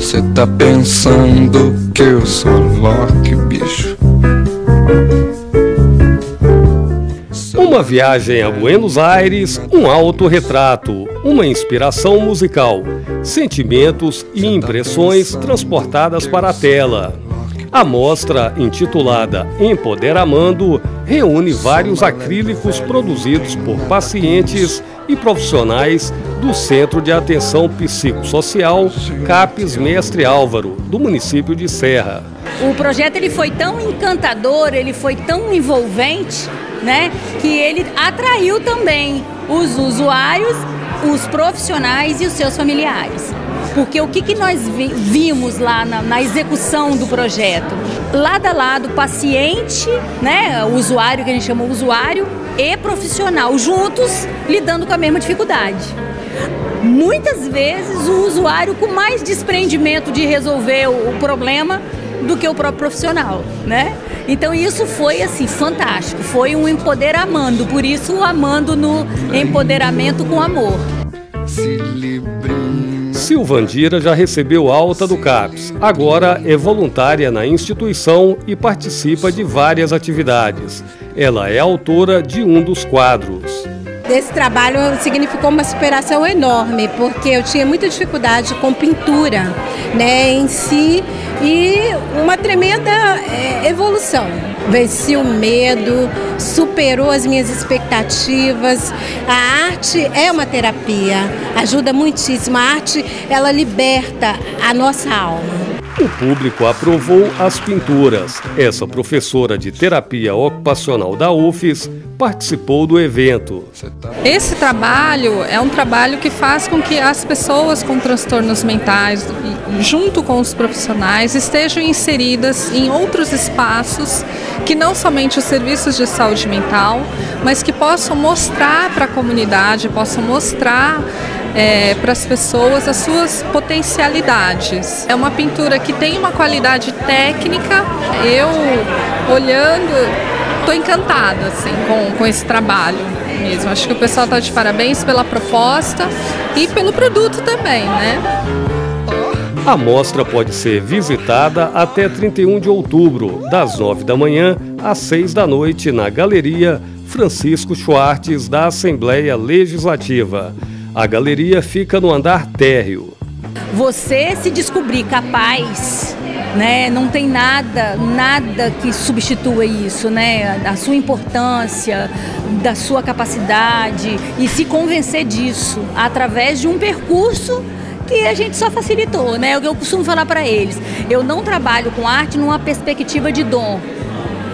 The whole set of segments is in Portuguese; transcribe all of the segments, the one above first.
Cê tá pensando que eu sou Loki, bicho? Uma viagem a Buenos Aires, um autorretrato, uma inspiração musical, sentimentos e impressões transportadas para a tela. A mostra, intitulada Empoderamando, reúne vários acrílicos produzidos por pacientes e profissionais do Centro de Atenção Psicossocial CAPES Mestre Álvaro, do município de Serra. O projeto ele foi tão encantador, ele foi tão envolvente, né, que ele atraiu também os usuários, os profissionais e os seus familiares. Porque o que, que nós vimos lá na, na execução do projeto? Lado a lado, paciente, né, o usuário, que a gente chama usuário, e profissional, juntos, lidando com a mesma dificuldade muitas vezes o usuário com mais desprendimento de resolver o problema do que o próprio profissional, né? Então isso foi assim fantástico, foi um empoderamento, por isso o amando no empoderamento com amor. Silvandira já recebeu alta do CAPS. Agora é voluntária na instituição e participa de várias atividades. Ela é autora de um dos quadros. Esse trabalho significou uma superação enorme, porque eu tinha muita dificuldade com pintura né, em si e uma tremenda é, evolução. Venci o medo, superou as minhas expectativas. A arte é uma terapia, ajuda muitíssimo. A arte, ela liberta a nossa alma. O público aprovou as pinturas. Essa professora de terapia ocupacional da UFES participou do evento. Esse trabalho é um trabalho que faz com que as pessoas com transtornos mentais, junto com os profissionais, estejam inseridas em outros espaços que não somente os serviços de saúde mental, mas que possam mostrar para a comunidade, possam mostrar é, para as pessoas as suas potencialidades. É uma pintura que tem uma qualidade técnica. Eu, olhando, estou encantada assim, com, com esse trabalho mesmo. Acho que o pessoal está de parabéns pela proposta e pelo produto também, né? A mostra pode ser visitada até 31 de outubro, das 9 da manhã às 6 da noite, na Galeria Francisco Schwartz da Assembleia Legislativa. A galeria fica no andar térreo. Você se descobrir capaz, né? Não tem nada, nada que substitua isso, né? A sua importância, da sua capacidade e se convencer disso através de um percurso que a gente só facilitou, né? Eu costumo falar para eles, eu não trabalho com arte numa perspectiva de dom.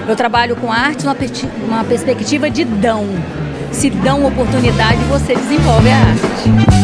Eu trabalho com arte numa perspectiva de dão se dão oportunidade, você desenvolve a arte.